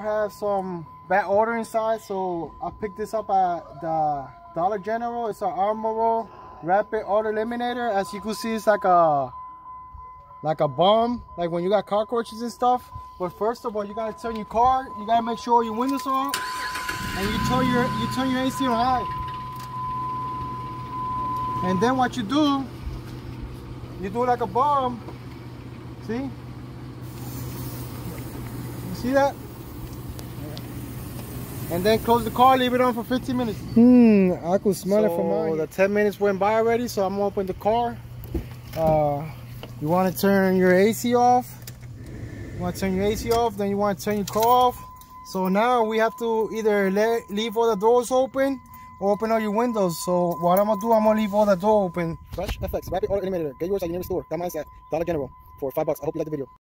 Have some bad odor inside, so I picked this up at the Dollar General. It's an Armor Rapid Odor Eliminator. As you can see, it's like a like a bomb, like when you got cockroaches and stuff. But first of all, you gotta turn your car. You gotta make sure your windows are up, and you turn your you turn your AC on high. And then what you do, you do like a bomb. See? You see that? And then close the car, leave it on for 15 minutes. Hmm, I could smell so it from mine. the 10 minutes went by already, so I'm gonna open the car. Uh, you wanna turn your AC off. You wanna turn your AC off, then you wanna turn your car off. So now we have to either let, leave all the doors open or open all your windows. So what I'm gonna do, I'm gonna leave all the door open. Fresh FX, Rapid Odor Eliminator. Get yours at your nearest store. That mine at Dollar General for five bucks. I hope you like the video.